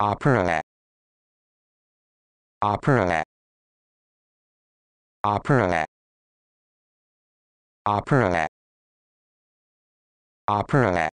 opera. Opera. Opera. Opera. Opera.